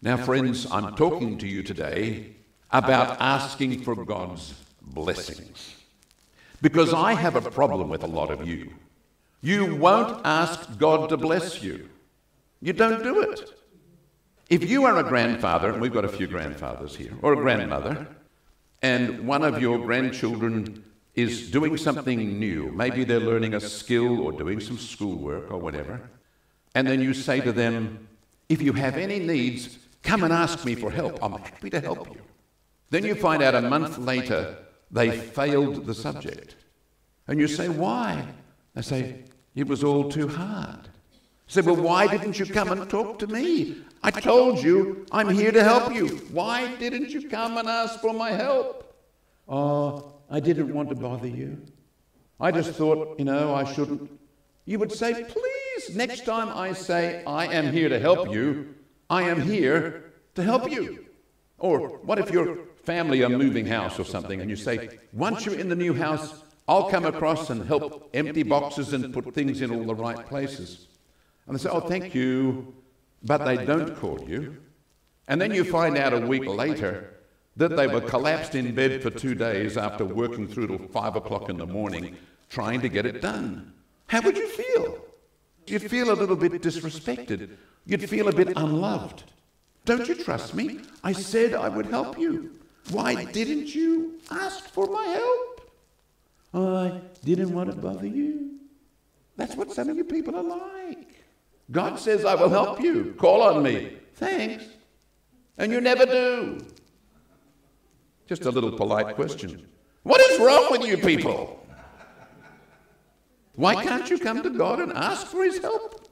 Now, friends, I'm talking to you today about asking for God's blessings. Because I have a problem with a lot of you. You won't ask God to bless you, you don't do it. If you are a grandfather, and we've got a few grandfathers here, or a grandmother, and one of your grandchildren is doing something new, maybe they're learning a skill or doing some schoolwork or whatever, and then you say to them, If you have any needs, come and ask me for help. I'm happy to help you. Then you find out a month later they failed the subject. And you say, Why? They say, It was all too hard. I Say, well, why didn't you come and talk to me? I told you I'm here to help you. Why didn't you come and ask for my help? Oh, I didn't want to bother you. I just thought, you know, I shouldn't. You would say, please, next time I say I am here to help you, I am here to help you. Or what if your family are moving house or something and you say, once you're in the new house, I'll come across and help empty boxes and put things in all the right places. And they say, Oh, thank you. But they don't call you. And then you find out a week later that they were collapsed in bed for two days after working through till five o'clock in the morning trying to get it done. How would you feel? You'd feel a little bit disrespected. You'd feel a bit unloved. Don't you trust me? I said I would help you. Why didn't you ask for my help? I didn't want to bother you. That's what some of you people are like. God says, I will help you. Call on me. Thanks. And you never do. Just a little polite question. What is wrong with you people? Why can't you come to God and ask for His help?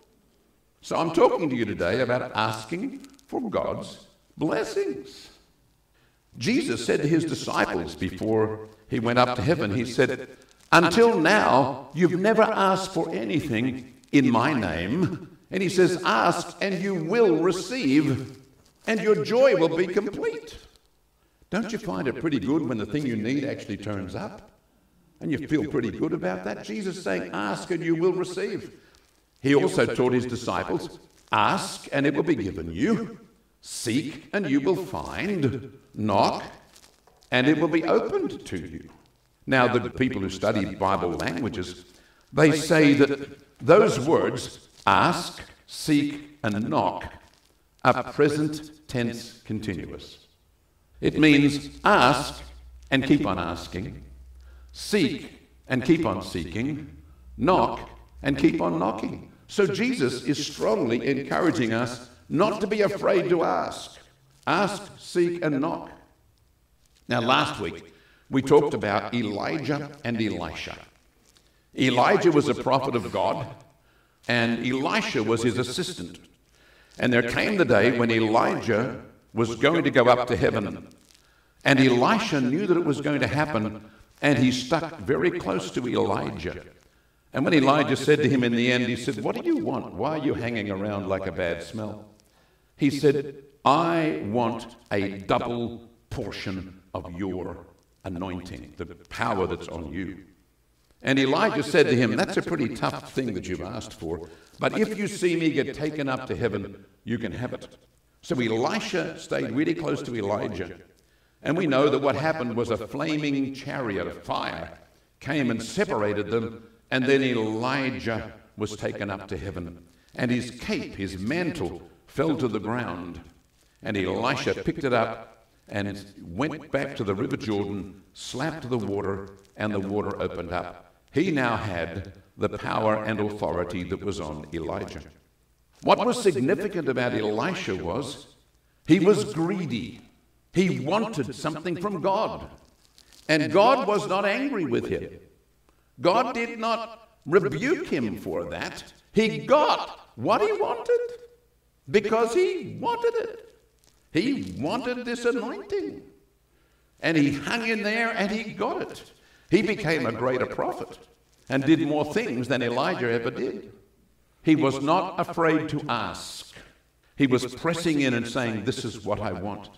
So I'm talking to you today about asking for God's blessings. Jesus said to his disciples before he went up to heaven, He said, Until now, you've never asked for anything in my name. And he says, Ask and you will receive, and your joy will be complete. Don't you find it pretty good when the thing you need actually turns up? And you feel pretty good about that? Jesus saying, Ask and you will receive. He also taught his disciples, Ask and it will be given you. Seek and you will find. Knock and it will be opened to you. Now, the people who study Bible languages, they say that those words Ask, seek, and knock are present tense continuous. It means ask and keep on asking, seek and keep on seeking, knock and keep on knocking. So Jesus is strongly encouraging us not to be afraid to ask. Ask, seek, and knock. Now, last week, we talked about Elijah and Elisha. Elijah was a prophet of God and Elisha was his assistant. And there came the day when Elijah was going to go up to heaven. And Elisha knew that it was going to happen, and he stuck very close to Elijah. And when Elijah said to him in the end, he said, What do you want? Why are you hanging around like a bad smell? He said, I want a double portion of your anointing, the power that's on you. And Elijah said to him, That's a pretty tough thing that you've asked for, but if you see me get taken up to heaven, you can have it. So Elisha stayed really close to Elijah. And we know that what happened was a flaming chariot of fire came and separated them, and then Elijah was taken up to heaven. And his cape, his mantle, fell to the ground. And Elisha picked it up and went back to the river Jordan, slapped the water, and the water opened up. He now had the power and authority that was on Elijah. What was significant about Elisha was he was greedy. He wanted something from God. And God was not angry with him. God did not rebuke him for that. He got what he wanted because he wanted it. He wanted this anointing. And he hung in there and he got it. He became a greater prophet and did more things than Elijah ever did. He was not afraid to ask. He was pressing in and saying, This is what I want.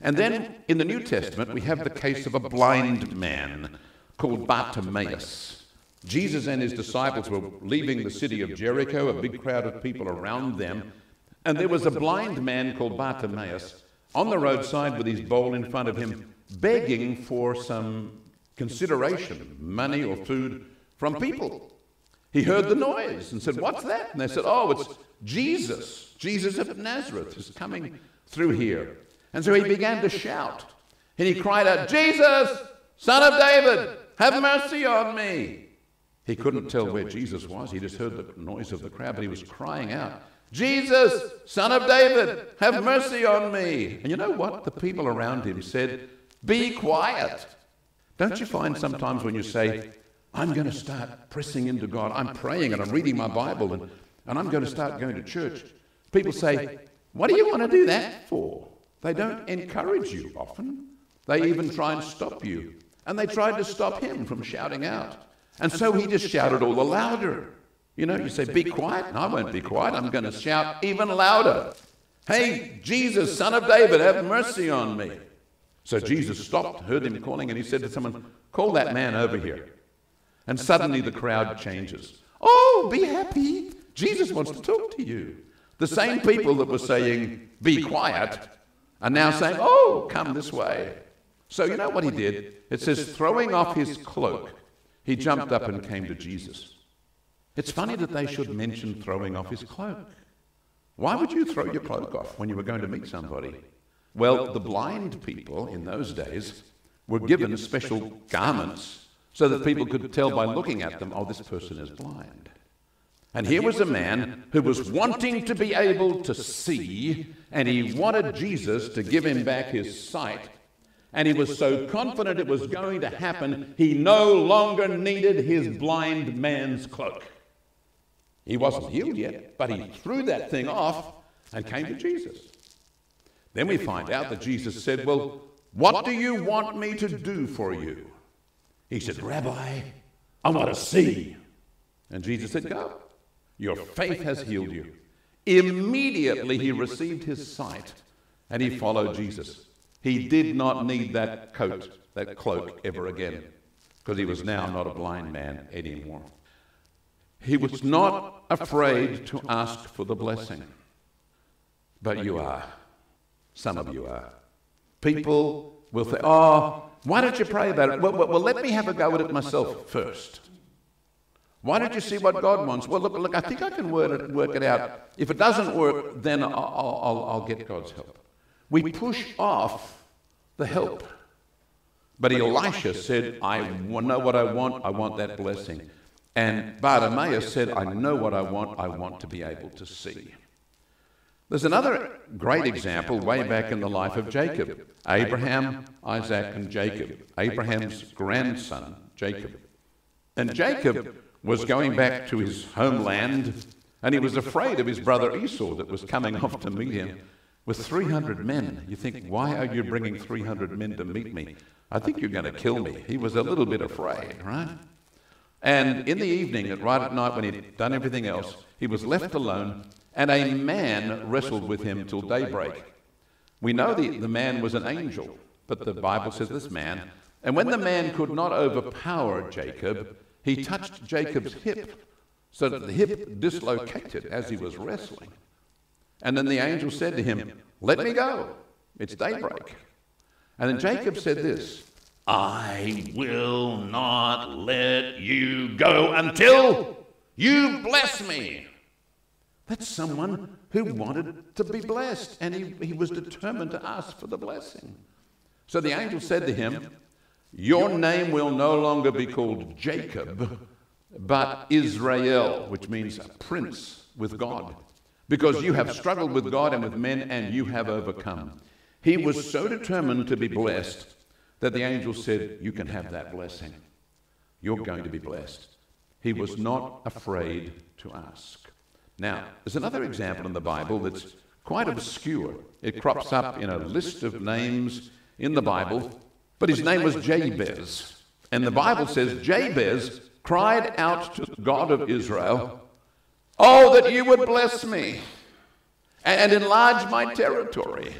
And then in the New Testament, we have the case of a blind man called Bartimaeus. Jesus and his disciples were leaving the city of Jericho, a big crowd of people around them. And there was a blind man called Bartimaeus on the roadside with his bowl in front of him, begging for some consideration, money or food from people. He heard the noise and said, What's that? And they said, Oh, oh it's Jesus. Jesus of Nazareth is coming through here. And so he began to shout. And he cried out, Jesus, son of David, have mercy on me. He couldn't tell where Jesus was. He just heard the noise of the crowd, but he was crying out, Jesus, son of David, have mercy on me. And you know what? The people around him said, Be quiet. Don't you find sometimes when you say, I'm going to start pressing into God, I'm praying and I'm reading my Bible and, and I'm going to start going to church, people say, What do you want to do that for? They don't encourage you often. They even try and stop you. And they tried to stop him from shouting out. And so he just shouted all the louder. You know, you say, Be quiet. And I won't be quiet. I'm going to shout even louder. Hey, Jesus, son of David, have mercy on me. So Jesus stopped, heard him calling, and he said to someone, Call that man over here. And suddenly the crowd changes. Oh, be happy. Jesus wants to talk to you. The same people that were saying, Be quiet, are now saying, oh, oh, come this way. So you know what he did? It says, throwing off his cloak, he jumped up and came to Jesus. It's funny that they should mention throwing off his cloak. Why would you throw your cloak off when you were going to meet somebody? Well, the blind people in those days were given special garments so that people could tell by looking at them, oh, oh this person is blind. And here was a man who was wanting to be able to see, and he wanted Jesus to give him back his sight. And he was so confident it was going to happen, he no longer needed his blind man's cloak. He wasn't healed yet, but he threw that thing off and came to Jesus. Then we find out that Jesus said, Well, what do you want me to do for you? He said, Rabbi, I want to see. And Jesus said, Go. Your faith has healed you. Immediately he received his sight and he followed Jesus. He did not need that coat, that cloak ever again, because he was now not a blind man anymore. He was not afraid to ask for the blessing. But you are. Some of you are. People will say, Oh, why don't you pray about it? Well, well, well, let me have a go at it myself first. Why don't you see what God wants? Well, look, look I think I can work it, work it out. If it doesn't work, then I'll, I'll, I'll get God's help. We push off the help. But Elisha said, I know what I want, I want that blessing. And Bartimaeus said, I know what I want, I want to be able to see. There's another great example way back in the life of Jacob Abraham, Isaac, and Jacob. Abraham's grandson, Jacob. And Jacob was going back to his homeland, and he was afraid of his brother Esau that was coming off to meet him with 300 men. You think, why are you bringing 300 men to meet me? I think you're going to kill me. He was a little bit afraid, right? And in the evening, right at night, when he'd done everything else, he was left alone, and a man wrestled with him till daybreak. We know the, the man was an angel, but the Bible says this man. And when the man could not overpower Jacob, he touched Jacob's hip so that the hip dislocated as he was wrestling. And then the angel said to him, Let me go. It's daybreak. And then Jacob said this I will not let you go until you bless me. That's someone who wanted to be blessed, and he, he was determined to ask for the blessing. So the angel said to him, your name will no longer be called Jacob, but Israel, which means a prince with God, because you have struggled with God and with men, and you have overcome. He was so determined to be blessed that the angel said, You can have that blessing. You're going to be blessed. He was not afraid to ask. Now, there's another example in the Bible that's quite obscure. It crops up in a list of names in the Bible but his name was Jabez. And the Bible says Jabez cried out to the God of Israel, Oh, oh, that you would bless me and enlarge my territory.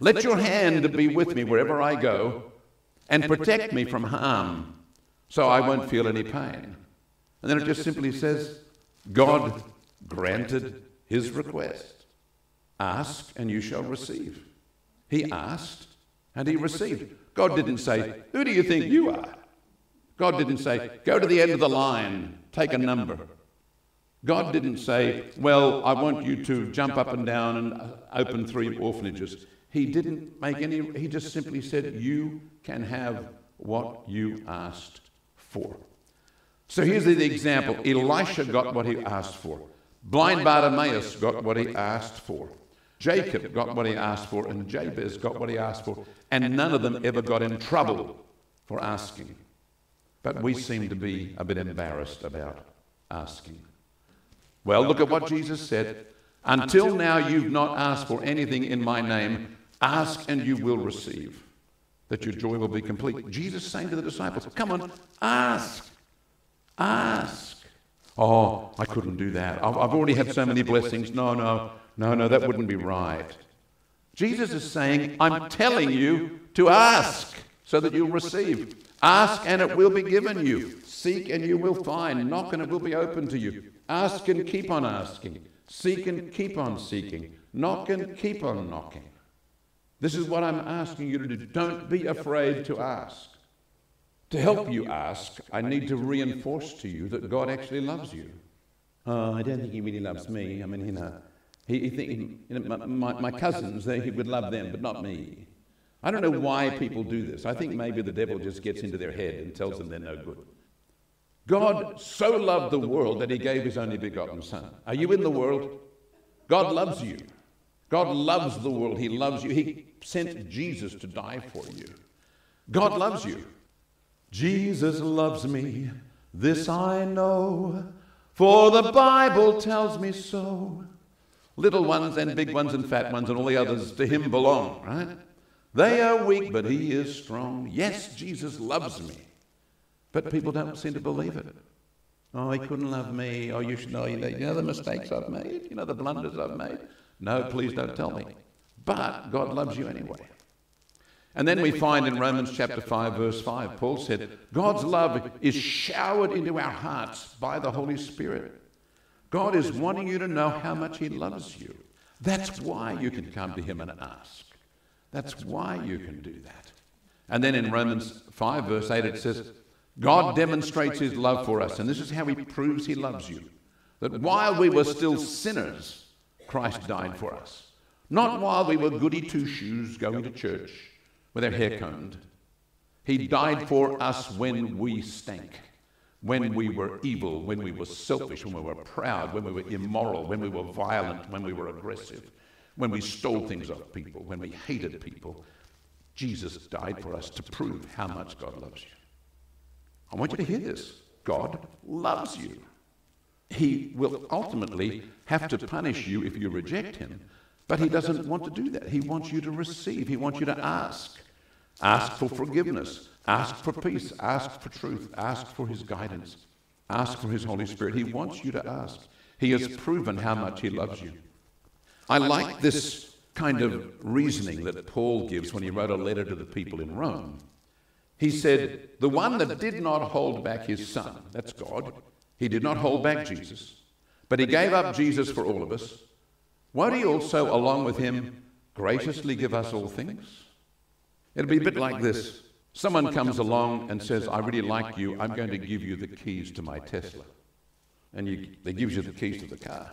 Let your hand be with me wherever I go and protect me from harm so I won't feel any pain. And then it just simply says, God granted his request. Ask and you shall receive. He asked and he received. God didn't say, Who do you think you are? God didn't say, Go to the end of the line, take a number. God didn't say, Well, I want you to jump up and down and uh, open three orphanages. He didn't make any, he just simply said, You can have what you asked for. So here's the example Elisha got what he asked for, blind Bartimaeus got what he asked for. Jacob got what he asked for, and Jabez got what he asked for, and none of them ever got in trouble for asking. But we seem to be a bit embarrassed about asking. Well, look at what Jesus said. Until now, you've not asked for anything in my name. Ask and you will receive, that your joy will be complete. Jesus saying to the disciples, Come on, ask. Ask. Oh, I couldn't do that. I've already had so many blessings. No, no. No, no, that wouldn't be right. Jesus is saying, I'm telling you to ask so that you'll receive. Ask and it will be given you. Seek and you will find. Knock and it will be open to you. Ask and keep on asking. Seek and keep on seeking. Knock and keep on knocking. This is what I'm asking you to do. Don't be afraid to ask. To help you ask, I need to reinforce to you that God actually loves you. Oh, I don't think He really loves me. I mean, you know. He, he think, you know, my, my, my cousins, they, he would love them, but not me. I don't know why people do this. I think maybe the devil just gets into their head and tells them they're no good. God so loved the world that he gave his only begotten Son. Are you in the world? God loves you. God loves the world. He loves you. He sent Jesus to die for you. God loves you. Jesus loves me, this I know, for the Bible tells me so. Little ones and big ones and fat ones and all the others to him belong, right? They are weak, but he is strong. Yes, Jesus loves me. But people don't seem to believe it. Oh, he couldn't love me. Oh, you should know. You know the mistakes I've made? You know the blunders I've made? No, please don't tell me. But God loves you anyway. And then we find in Romans chapter 5, verse 5, Paul said, God's love is showered into our hearts by the Holy Spirit. God is wanting you to know how much He loves you. That's why you can come to Him and ask. That's why you can do that. And then in Romans 5, verse 8, it says, God demonstrates His love for us, and this is how He proves He loves you. That while we were still sinners, Christ died for us. Not while we were goody two shoes going to church with our hair combed. He died for us when we stank when we were evil, when we were selfish, when we were proud, when we were immoral, when we were violent, when we were aggressive, when we stole things off people, when we hated people. Jesus died for us to prove how much God loves you. I want you to hear this. God loves you. He will ultimately have to punish you if you reject him, but he doesn't want to do that. He wants you to receive, he wants you to ask. Ask for forgiveness. Ask for peace. Ask for truth. Ask for his guidance. Ask for his Holy Spirit. He wants you to ask. He has proven how much he loves you. I like this kind of reasoning that Paul gives when he wrote a letter to the people in Rome. He said, The one that did not hold back his son, that's God, he did not hold back Jesus, but he gave up Jesus for all of us. Won't he also, along with him, graciously give us all things? It'll be a bit like this. Someone comes along and says, I really like you, I'm going to give you the keys to my Tesla. And you, they gives you the keys to the car.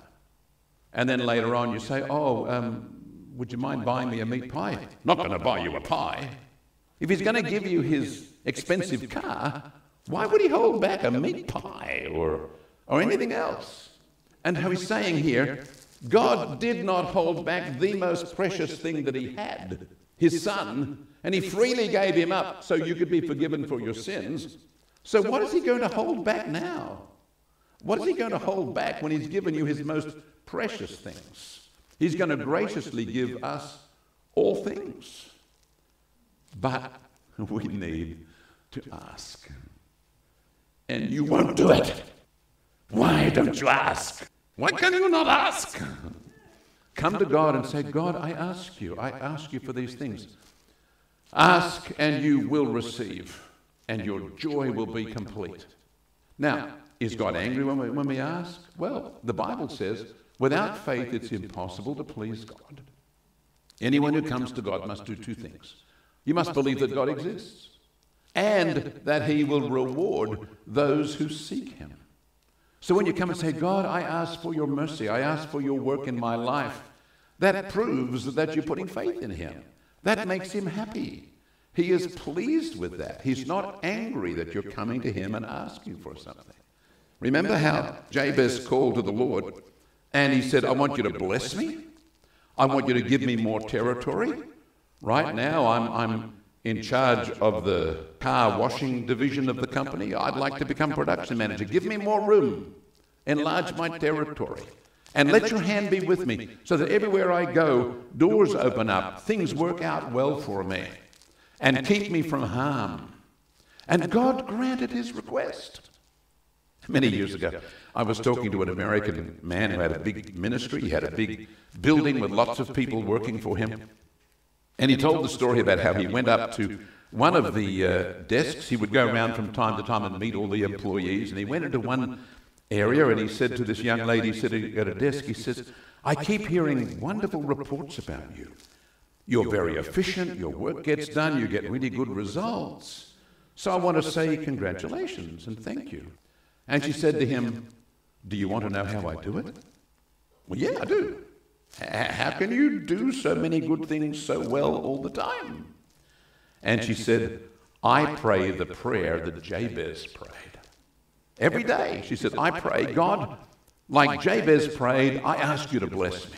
And then later on you say, oh, um, would you mind buying me a meat pie? Not going to buy you a pie. If he's going to give you his expensive car, why would he hold back a meat pie or, or anything else? And how he's saying here, God did not hold back the most precious thing that he had, his son, and he freely gave him up so you could be forgiven for your sins. So, what is he going to hold back now? What is he going to hold back when he's given you his most precious things? He's going to graciously give us all things. But we need to ask. And you won't do it. Why don't you ask? Why can you not ask? Come to God and say, God, I ask you. I ask you for these things. Ask and you will receive, and your joy will be complete. Now, is God angry when we, when we ask? Well, the Bible says Without faith, it's impossible to please God. Anyone who comes to God must do two things. You must believe that God exists and that He will reward those who seek Him. So when you come and say, God, I ask for your mercy, I ask for your work in my life, that proves that you're putting faith in Him. That makes Him happy. He is pleased with that. He's not angry that you're coming to Him and asking for something. Remember how Jabez called to the Lord and he said, I want you to bless me. I want you to give me more territory. Right now, I'm, I'm in charge of the car washing division of the company. I'd like to become production manager. Give me more room. Enlarge my territory. And let your hand be with me so that everywhere I go, doors open up, things work out well for me, and keep me from harm. And God granted his request. Many years ago, I was talking to an American man who had a big ministry. He had a big building with lots of people working for him. And he told the story about how he went up to one of the uh, desks. He would go around from time to time and meet all the employees. And he went into one area and he said to this young lady sitting at a desk, he says, I keep hearing wonderful reports about you. You're very efficient, your work gets done, you get really good results. So I want to say congratulations and thank you. And she said to him, Do you want to know how I do it? Well, yeah, I do. How can you do so many good things so well all the time? And she said, I pray the prayer that Jabez prayed. Every day, she said, I pray, God, like Jabez prayed, I ask you to bless me.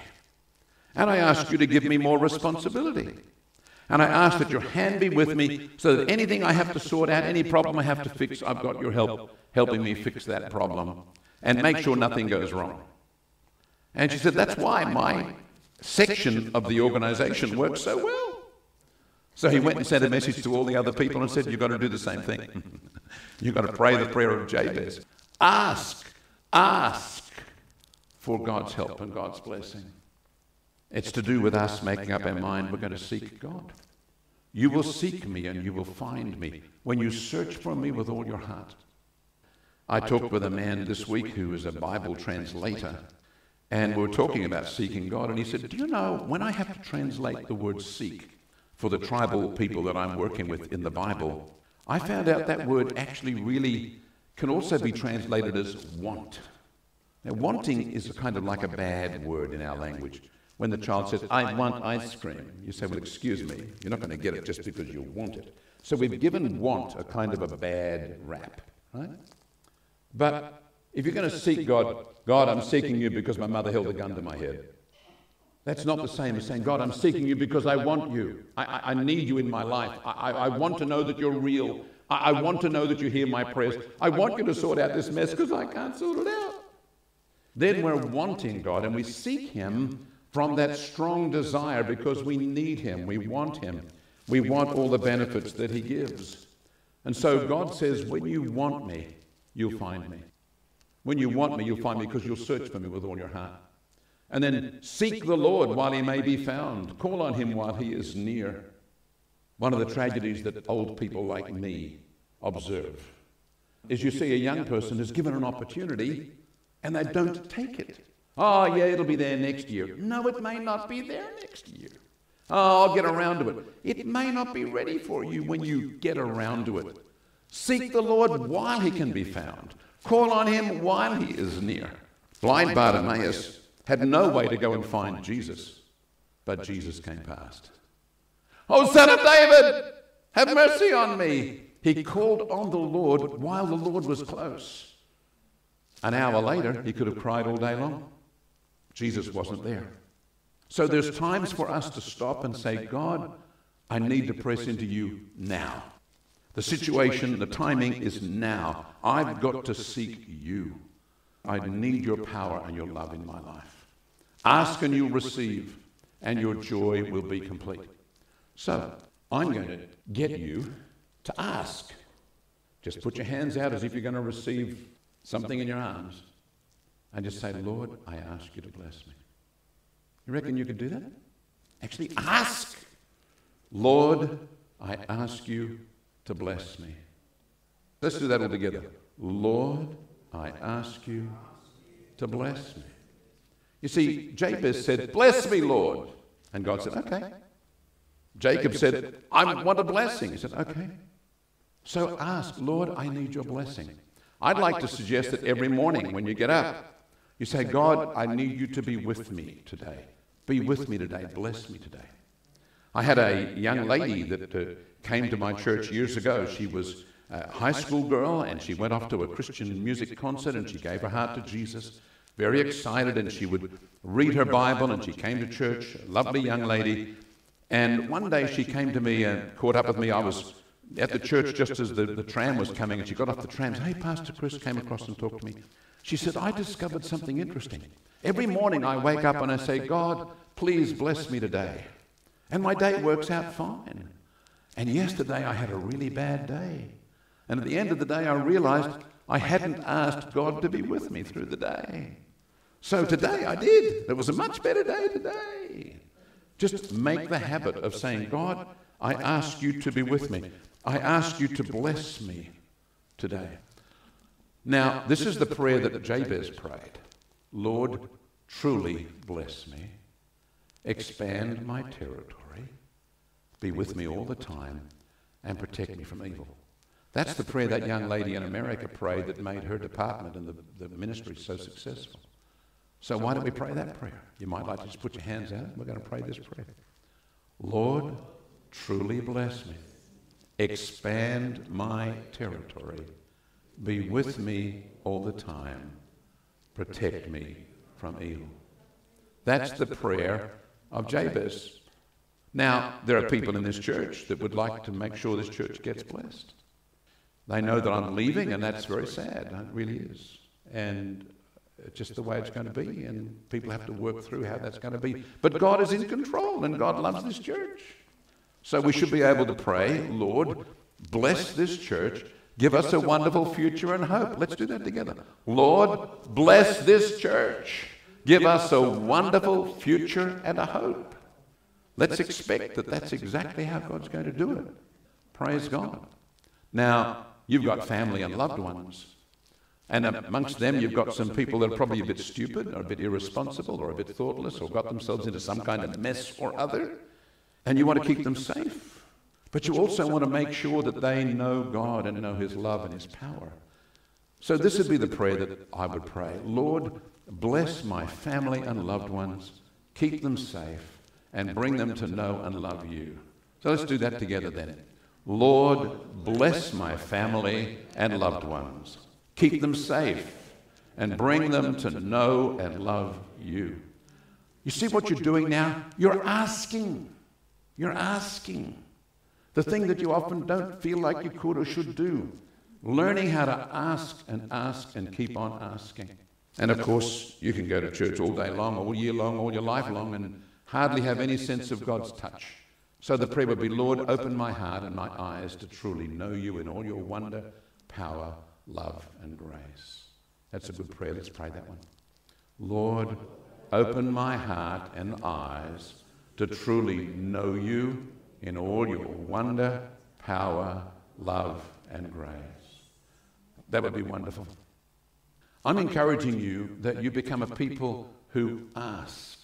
And I ask you to give me more responsibility. And I ask that your hand be with me so that anything I have to sort out, any problem I have to fix, I've got your help helping me fix that problem and make sure nothing goes wrong. And she said, That's why my section of the organization works so well. So he went and sent a message to all the other people and said, You've got to do the same thing. You've got to pray the prayer of Jabez. Ask, ask for God's help and God's blessing. It's to do with us making up our mind we're going to seek God. You will seek me and you will find me when you search for me with all your heart. I talked with a man this week who is a Bible translator, and we were talking about seeking God, and he said, Do you know, when I have to translate the word seek for the tribal people that I'm working with in the Bible, I found out that word actually really can also be translated as want. Now, wanting is a kind of like a bad word in our language. When the child says, I want ice cream, you say, Well, excuse me, you're not going to get it just because you want it. So we've given want a kind of a bad rap, right? But if you're going to seek God, God, I'm seeking you because my mother held a gun to my head. That's not the same as saying, God, I'm seeking you because I want you. I, I, I need you in my life. I, I, want to know that you're real. I, I want to know that you hear my prayers. I want you to sort out this mess because I can't sort it out. Then we're wanting God and we seek Him from that strong desire because we need Him, we want Him, we want all the benefits that He gives. And so God says, When you want me, you'll find me. When you want me, you'll find me because you'll search for me with all your heart. And then seek the Lord while he may be found. Call on him while he is near. One of the tragedies that old people like me observe is you see a young person is given an opportunity and they don't take it. Oh, yeah, it'll be there next year. No, it may not be there next year. Oh, I'll get around to it. It may not be ready for you when you get around to it. Seek the Lord while he can be found. Call on him while he is near. Blind Bartimaeus had no way to go and find Jesus, but Jesus came past. Oh, son of David, have mercy on me. He called on the Lord while the Lord was close. An hour later, he could have cried all day long. Jesus wasn't there. So there's times for us to stop and say, God, I need to press into you now. The situation, the timing is now. I've got to seek you. I need your power and your love in my life. Ask and you'll receive, and your joy will be complete. So, I'm going to get you to ask. Just put your hands out as if you're going to receive something in your arms. And just say, Lord, I ask you to bless me. You reckon you could do that? Actually, ask. Lord, I ask you to bless me. Let's do that all together. Lord, I ask you to bless me. You see, Jabez said, Bless me, Lord. And God said, Okay. Jacob said, I want a blessing. He said, Okay. So ask, Lord, I need your blessing. I'd like to suggest that every morning when you get up, you say, God, I need you to be with me today. Be with me today. Bless me today. I had a young lady that uh, came to my church years ago. She was a high school girl and she went off to a Christian music concert and she gave her heart to Jesus. Very excited, and she would read her Bible and she came to church. Lovely young lady. And one day she came to me and caught up with me. I was at the church just as the, the tram was coming, and she got off the tram. Said, hey, Pastor Chris came across and talked to me. She said, I discovered something interesting. Every morning I wake up and I say, God, please bless me today. And my day works out fine. And yesterday I had a really bad day. And at the end of the day, I realized I hadn't asked God to be with me through the day. So today I did. It was a much better day today. Just make the habit of saying, God, I ask you to be with me. I ask you to bless me today. Now, this is the prayer that Jabez prayed Lord, truly bless me, expand my territory, be with me all the time, and protect me from evil. That's the prayer that young lady in America prayed that made her department and the, the ministry so successful. So why don't we pray that prayer? You might like to just put your hands out. We're going to pray this prayer. Lord, truly bless me. Expand my territory. Be with me all the time. Protect me from evil. That's the prayer of Jabez. Now, there are people in this church that would like to make sure this church gets blessed. They know that I'm leaving, and that's very sad. It really is. And just the way it's going to be, and people have to work through how that's going to be. But God is in control, and God loves this church. So we should be able to pray, Lord, bless this church. Give us a wonderful future and hope. Let's do that together. Lord, bless this church. Give us a wonderful future and a hope. Let's expect that that's exactly how God's going to do it. Praise God. Now, You've got family and loved ones. And amongst them, you've got some people that are probably a bit stupid or a bit irresponsible or a bit thoughtless or got themselves into some kind of mess or other. And you want to keep them safe. But you also want to make sure that they know God and know His love and His power. So this would be the prayer that I would pray Lord, bless my family and loved ones, keep them safe, and bring them to know and love you. So let's do that together then. Lord, bless my family and loved ones. Keep them safe and bring them to know and love you. You see what you're doing now? You're asking. You're asking. The thing that you often don't feel like you could or should do. Learning how to ask and ask and keep on asking. And of course, you can go to church all day long, all year long, all your life long, and hardly have any sense of God's touch. So the prayer would be, Lord, open my heart and my eyes to truly know you in all your wonder, power, love, and grace. That's a good prayer. Let's pray that one. Lord, open my heart and eyes to truly know you in all your wonder, power, love, and grace. That would be wonderful. I'm encouraging you that you become a people who ask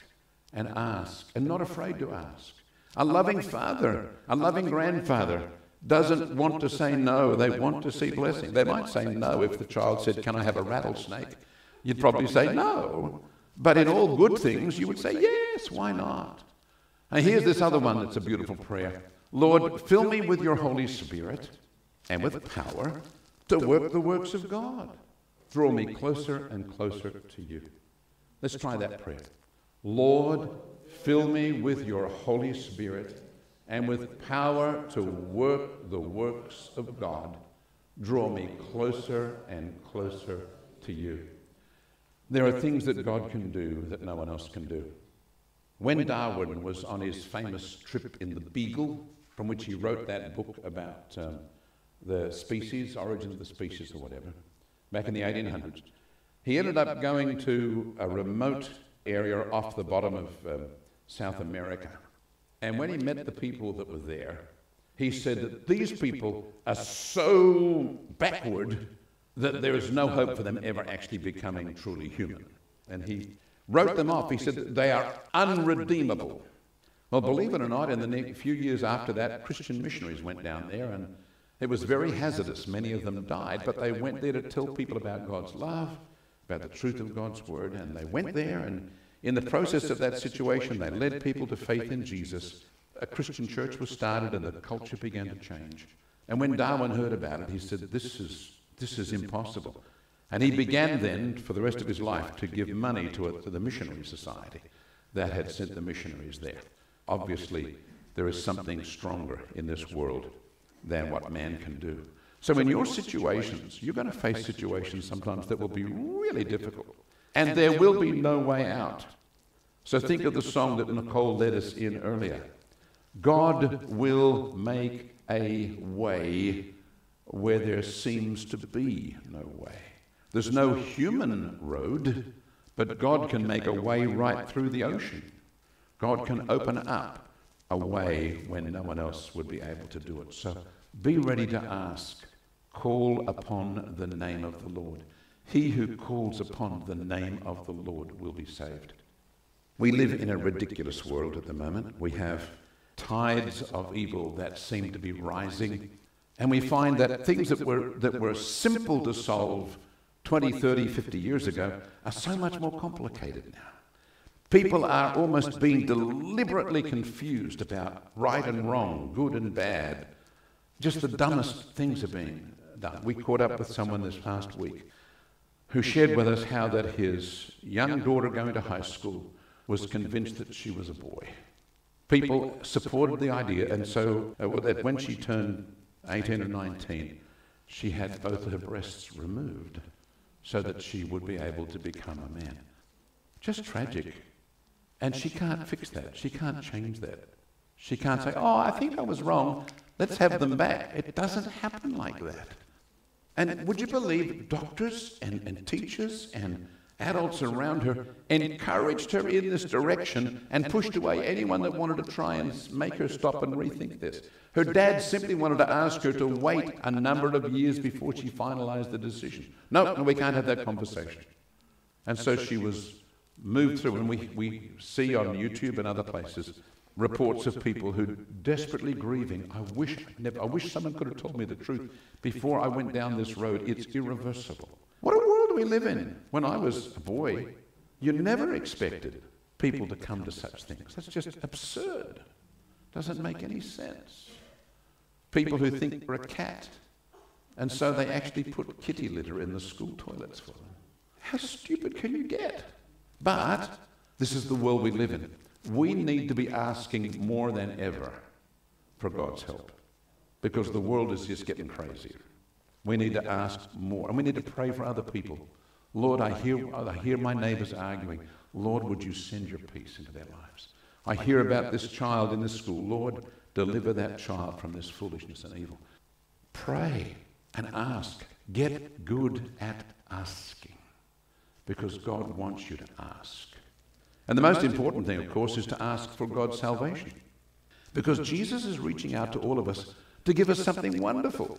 and ask and not afraid to ask. A loving father, a loving grandfather doesn't want to say no. They want to see blessing. They might say no if the child said, Can I have a rattlesnake? You'd probably say no. But in all good things, you would say, Yes, why not? And here's this other one that's a beautiful prayer Lord, fill me with your Holy Spirit and with power to work the works of God. Draw me closer and closer to you. Let's try that prayer. Lord, Fill me with your Holy Spirit and with power to work the works of God. Draw me closer and closer to you. There are things that God can do that no one else can do. When Darwin was on his famous trip in the Beagle, from which he wrote that book about um, the species, origin of the species or whatever, back in the 1800s, he ended up going to a remote area off the bottom of um, South America. And when he met the people that were there, he said that these people are so backward that there is no hope for them ever actually becoming truly human. And he wrote them off. He said they are unredeemable. Well, believe it or not, in the few years after that, Christian missionaries went down there and it was very hazardous. Many of them died, but they went there to tell people about God's love, about the truth of God's word, and they went there and in the process of that situation, they led people to faith in Jesus. A Christian church was started and the culture began to change. And when Darwin heard about it, he said, This is, this is impossible. And he began then, for the rest of his life, to give money to, a, to the missionary society that had sent the missionaries there. Obviously, there is something stronger in this world than what man can do. So, in your situations, you're going to face situations sometimes that will be really difficult, and there will be no way out. So, think of the song that Nicole led us in earlier God will make a way where there seems to be no way. There's no human road, but God can make a way right through the ocean. God can open up a way when no one else would be able to do it. So be ready to ask. Call upon the name of the Lord. He who calls upon the name of the Lord will be saved. We live in a ridiculous world at the moment. We have tides of evil that seem to be rising. And we find that things that were, that were simple to solve 20, 30, 50 years ago are so much more complicated now. People are almost being deliberately confused about right and wrong, good and bad. Just the dumbest things are being done. We caught up with someone this past week who shared with us how that his young daughter going to high school was convinced that she was a boy. People supported the idea, and so uh, that when she turned 18 or 19, she had both her breasts removed so that she would be able to become a man. Just tragic. And she can't fix that. She can't change that. She can't say, oh, I think I was wrong. Let's have them back. It doesn't happen like that. And would you believe doctors and, and teachers and adults around her encouraged her in this direction and pushed away anyone that wanted to try and make her stop and rethink this. Her dad simply wanted to ask her to wait a number of years before she finalized the decision. No, no, we can't have that conversation. And so she was moved through, and we, we see on YouTube and other places reports of people who desperately grieving. I wish, never, I wish someone could have told me the truth before I went down this road. It's irreversible. What a world we live in. When I was a boy, you never expected people to come to such things. That's just absurd. Doesn't make any sense. People who think we're a cat, and so they actually put kitty litter in the school toilets for them. How stupid can you get? But this is the world we live in. We need to be asking more than ever for God's help because the world is just getting crazier. We need to ask more, and we need to pray for other people. Lord, I hear, I hear my neighbors arguing. Lord, would you send your peace into their lives? I hear about this child in this school. Lord, deliver that child from this foolishness and evil. Pray and ask. Get good at asking because God wants you to ask. And the most important thing, of course, is to ask for God's salvation. Because Jesus is reaching out to all of us to give us something wonderful.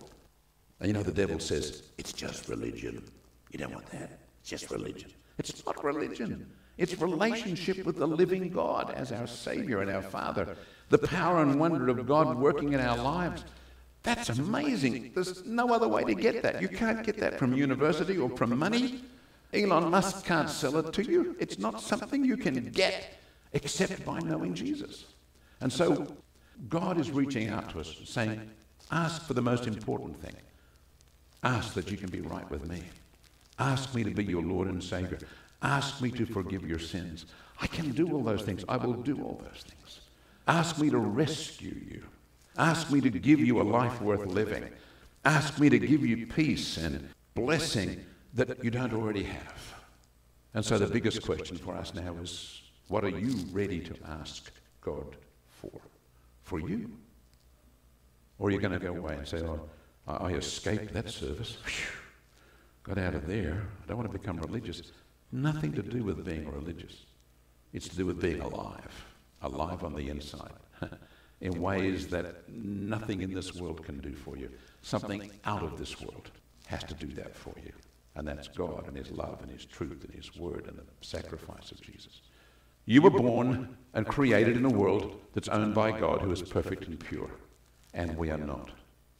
And you know, the devil says, it's just religion. You don't want that. It's just religion. It's not religion. It's relationship with the living God as our Savior and our Father. The power and wonder of God working in our lives. That's amazing. There's no other way to get that. You can't get that from university or from money. Elon Musk can't sell it to you. It's not something you can get except by knowing Jesus. And so God is reaching out to us saying, ask for the most important thing. Ask that you can be right with me. Ask me to be your Lord and Savior. Ask me to forgive your sins. I can do all those things. I will do all those things. Ask me to rescue you. Ask me to give you a life worth living. Ask me to give you peace and blessing that you don't already have. And so the biggest question for us now is what are you ready to ask God for? For you? Or are you going to go away and say, oh, I escaped that service, got out of there, I don't want to become religious. Nothing to do with being religious. It's to do with being alive, alive on the inside, in ways that nothing in this world can do for you. Something out of this world has to do that for you. and that's God and His love and His truth and His word and the sacrifice of Jesus. You were born and created in a world that's owned by God who is perfect and pure, and we are not.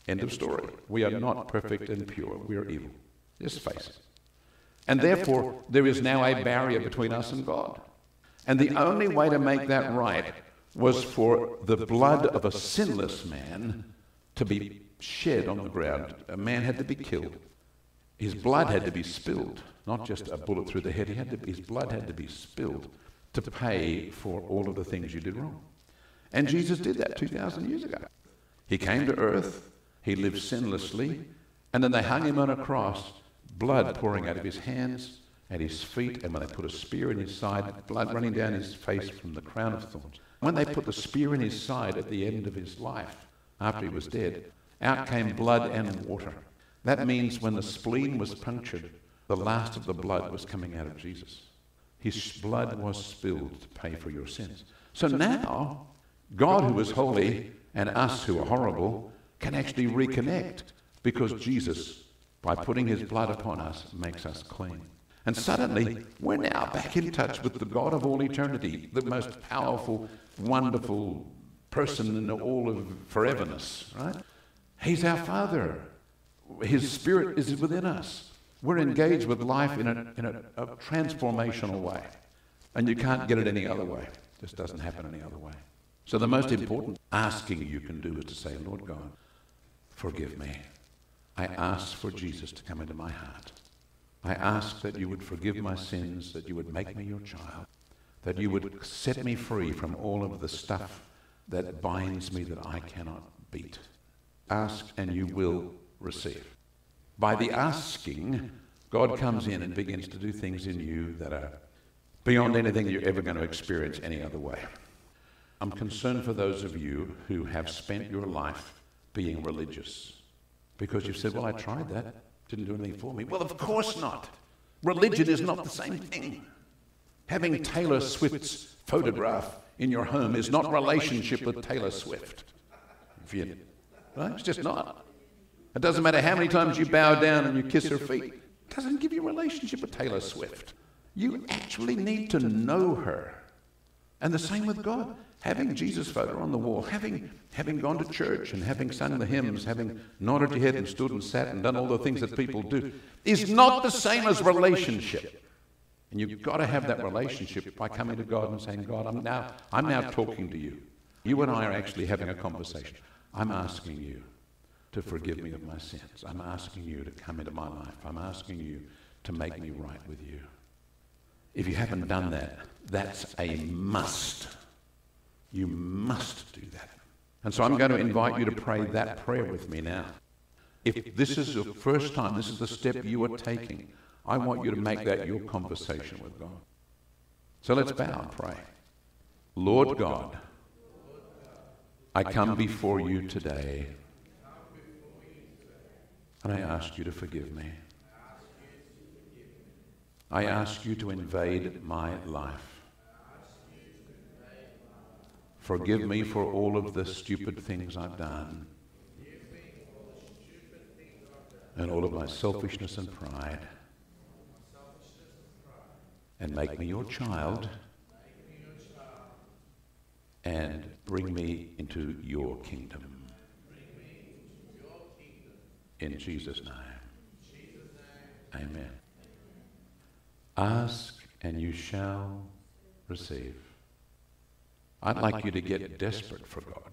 End of story. We are not perfect and pure. We are evil. Just face it. And therefore, there is now a barrier between us and God. And the only way to make that right was for the blood of a sinless man to be shed on the ground. A man had to be killed. His blood had to be spilled, not just a bullet through the head. He had to, his blood had to be spilled to pay for all of the things you did wrong. And Jesus did that 2,000 years ago. He came to earth, he lived sinlessly, and then they hung him on a cross, blood pouring out of his hands and his feet, and when they put a spear in his side, blood running down his face from the crown of thorns. When they put the spear in his side at the end of his life, after he was dead, out came blood and water. That means when the spleen was punctured, the last of the blood was coming out of Jesus. His blood was spilled to pay for your sins. So now, God, who is holy, and us, who are horrible, can actually reconnect because Jesus, by putting his blood upon us, makes us clean. And suddenly, we're now back in touch with the God of all eternity, the most powerful, wonderful person in all of foreverness, right? He's our Father. His Spirit is within us. We're engaged with life in a, in a, a transformational way. And you can't get it any other way. It just doesn't happen any other way. So the most important asking you can do is to say, Lord God, forgive me. I ask for Jesus to come into my heart. I ask that you would forgive my sins, that you would make me your child, that you would set me free from all of the stuff that binds me that I cannot beat. Ask and you will receive. By the asking, God comes in and begins to do things in you that are beyond anything you're ever going to experience any other way. I'm concerned for those of you who have spent your life being religious because you've said, Well, I tried that, didn't do anything for me. Well, of course not. Religion is not the same thing. Having Taylor Swift's photograph in your home is not relationship with Taylor Swift. If you Right? It's just not. It doesn't matter how many times you bow down and you kiss her feet. It doesn't give you a relationship with Taylor Swift. You actually need to know her. And the same with God. Having Jesus' photo on the wall, having, having gone to church and having sung the hymns, having nodded your head and stood and sat and done all the things that people do, is not the same as relationship. And you've got to have that relationship by coming to God and saying, God, I'm now, I'm now talking to you. You and I are actually having a conversation. I'm asking you to forgive me of my sins. I'm asking you to come into my life. I'm asking you to make me right with you. If you haven't done that, that's a must. You must do that. And so I'm going to invite you to pray that prayer with me now. If this is your first time, this is the step you are taking, I want you to make that your conversation with God. So let's bow and pray. Lord God, I come before you today and I ask you to forgive me. I ask you to invade my life. Forgive me for all of the stupid things I've done and all of my selfishness and pride. And make me your child and bring me into your kingdom. In Jesus' name. Amen. Ask and you shall receive. I'd like you to get desperate for God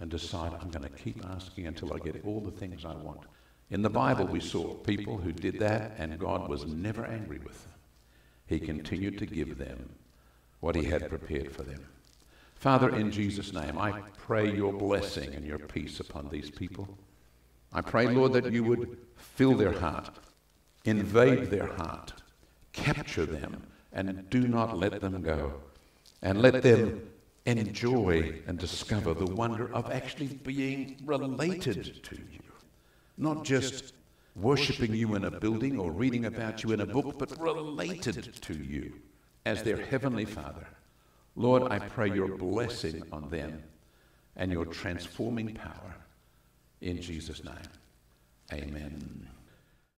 and decide I'm going to keep asking until I get all the things I want. In the Bible, we saw people who did that and God was never angry with them. He continued to give them what He had prepared for them. Father, in Jesus' name, I pray your blessing and your peace upon these people. I pray, Lord, that you would fill their heart, invade their heart, capture them, and do not let them go. And let them enjoy and discover the wonder of actually being related to you. Not just worshiping you in a building or reading about you in a book, but related to you as their heavenly Father. Lord, I pray your blessing on them and your transforming power in Jesus' name. Amen.